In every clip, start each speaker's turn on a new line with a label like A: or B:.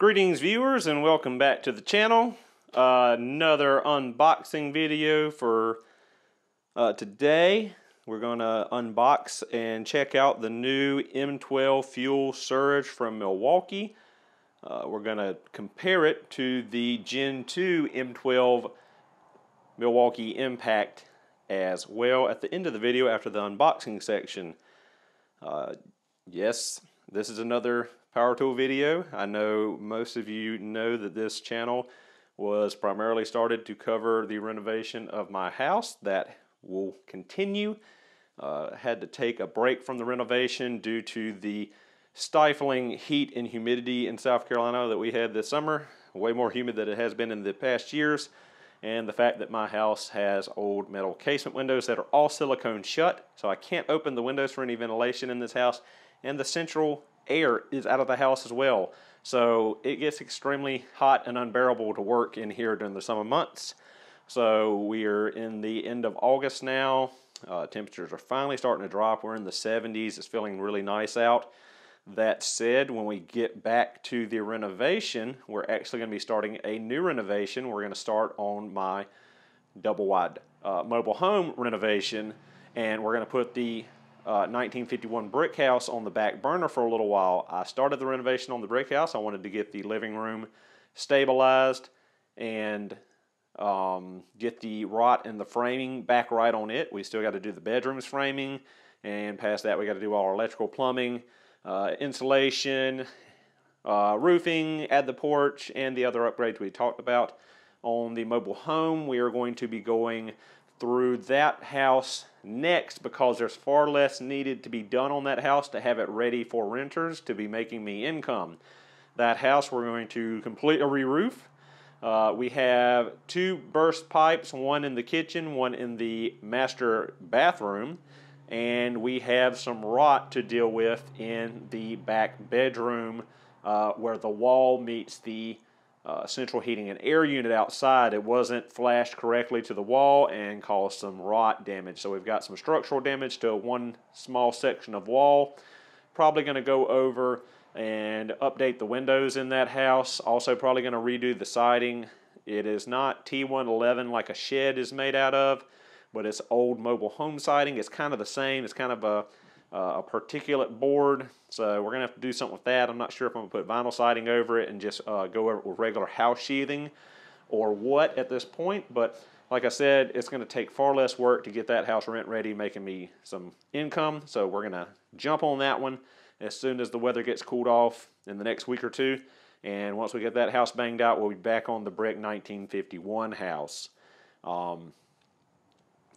A: Greetings viewers and welcome back to the channel. Uh, another unboxing video for uh, today. We're going to unbox and check out the new M12 Fuel Surge from Milwaukee. Uh, we're going to compare it to the Gen 2 M12 Milwaukee Impact as well at the end of the video after the unboxing section. Uh, yes, this is another power tool video. I know most of you know that this channel was primarily started to cover the renovation of my house. That will continue. Uh, had to take a break from the renovation due to the stifling heat and humidity in South Carolina that we had this summer. Way more humid than it has been in the past years. And the fact that my house has old metal casement windows that are all silicone shut, so I can't open the windows for any ventilation in this house. And the central air is out of the house as well. So it gets extremely hot and unbearable to work in here during the summer months. So we are in the end of August now. Uh, temperatures are finally starting to drop. We're in the 70s. It's feeling really nice out. That said, when we get back to the renovation, we're actually going to be starting a new renovation. We're going to start on my double wide uh, mobile home renovation, and we're going to put the 1951 uh, brick house on the back burner for a little while. I started the renovation on the brick house. I wanted to get the living room stabilized and um, get the rot and the framing back right on it. We still got to do the bedrooms framing, and past that, we got to do all our electrical plumbing, uh, insulation, uh, roofing, add the porch, and the other upgrades we talked about. On the mobile home, we are going to be going through that house next because there's far less needed to be done on that house to have it ready for renters to be making me income. That house we're going to completely re-roof. Uh, we have two burst pipes, one in the kitchen, one in the master bathroom, and we have some rot to deal with in the back bedroom uh, where the wall meets the uh, central heating and air unit outside, it wasn't flashed correctly to the wall and caused some rot damage. So we've got some structural damage to one small section of wall. Probably going to go over and update the windows in that house. Also probably going to redo the siding. It is not T111 like a shed is made out of, but it's old mobile home siding. It's kind of the same. It's kind of a uh, a particulate board. So we're going to have to do something with that. I'm not sure if I'm going to put vinyl siding over it and just uh, go over it with regular house sheathing or what at this point. But like I said, it's going to take far less work to get that house rent ready, making me some income. So we're going to jump on that one as soon as the weather gets cooled off in the next week or two. And once we get that house banged out, we'll be back on the brick 1951 house. Um,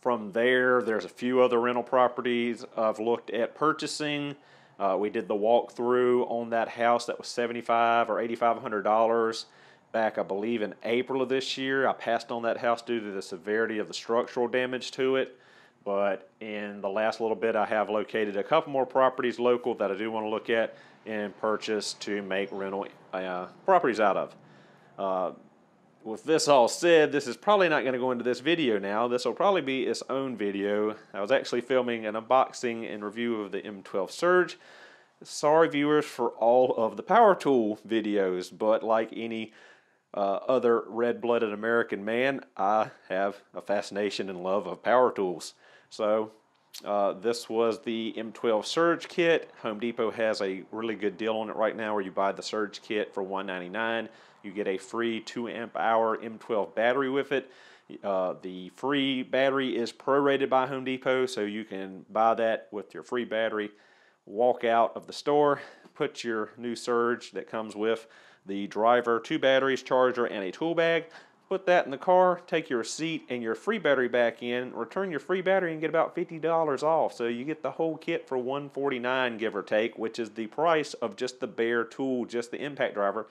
A: from there, there's a few other rental properties I've looked at purchasing. Uh, we did the walkthrough on that house that was seventy-five or eighty-five hundred dollars back, I believe, in April of this year. I passed on that house due to the severity of the structural damage to it. But in the last little bit, I have located a couple more properties local that I do want to look at and purchase to make rental uh, properties out of. Uh, with this all said, this is probably not going to go into this video now. This will probably be its own video. I was actually filming an unboxing and review of the M12 Surge. Sorry viewers for all of the power tool videos, but like any uh, other red-blooded American man, I have a fascination and love of power tools. So uh, this was the M12 Surge Kit. Home Depot has a really good deal on it right now where you buy the Surge Kit for $199 you get a free 2 amp hour M12 battery with it. Uh, the free battery is prorated by Home Depot, so you can buy that with your free battery, walk out of the store, put your new Surge that comes with the driver, two batteries, charger, and a tool bag. Put that in the car, take your receipt and your free battery back in, return your free battery and get about $50 off. So you get the whole kit for 149 give or take, which is the price of just the bare tool, just the impact driver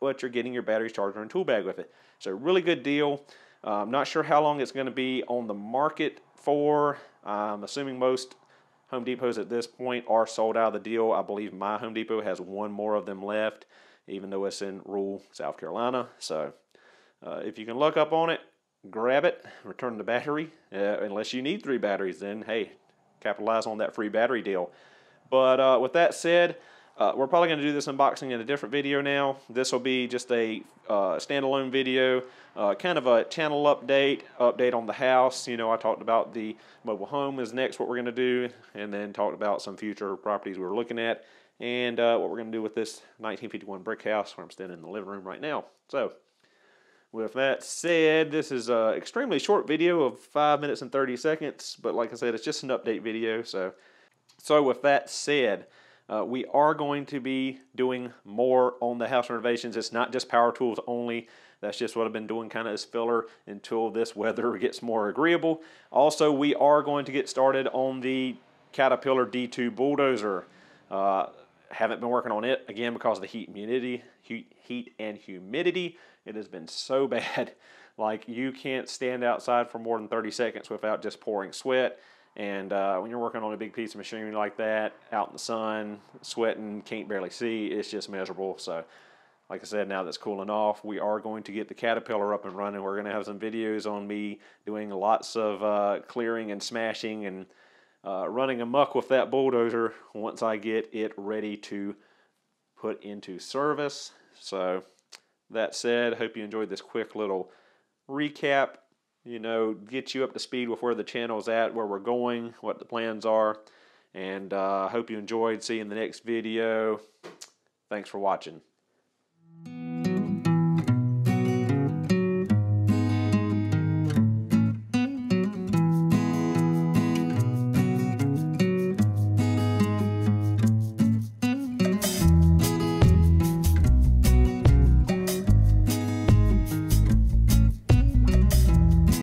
A: but you're getting your batteries, charger, and tool bag with it. So really good deal. I'm not sure how long it's going to be on the market for. I'm assuming most Home Depots at this point are sold out of the deal. I believe my Home Depot has one more of them left, even though it's in rural South Carolina. So uh, if you can look up on it, grab it, return the battery. Uh, unless you need three batteries, then hey, capitalize on that free battery deal. But uh, with that said, uh, we're probably going to do this unboxing in a different video now. This will be just a uh, standalone video, uh, kind of a channel update, update on the house. You know, I talked about the mobile home is next what we're going to do, and then talked about some future properties we were looking at, and uh, what we're going to do with this 1951 brick house where I'm standing in the living room right now. So, with that said, this is an extremely short video of 5 minutes and 30 seconds, but like I said, it's just an update video. So, so with that said, uh, we are going to be doing more on the house renovations. It's not just power tools only. That's just what I've been doing kind of as filler until this weather gets more agreeable. Also, we are going to get started on the Caterpillar D2 bulldozer. Uh, haven't been working on it again because of the heat, humidity, heat, heat and humidity. It has been so bad. Like you can't stand outside for more than 30 seconds without just pouring sweat. And uh, when you're working on a big piece of machinery like that, out in the sun, sweating, can't barely see, it's just miserable. So, like I said, now that's cooling off, we are going to get the Caterpillar up and running. We're going to have some videos on me doing lots of uh, clearing and smashing and uh, running amuck with that bulldozer once I get it ready to put into service. So, that said, hope you enjoyed this quick little recap you know, get you up to speed with where the channel's at, where we're going, what the plans are. And I uh, hope you enjoyed seeing the next video. Thanks for watching.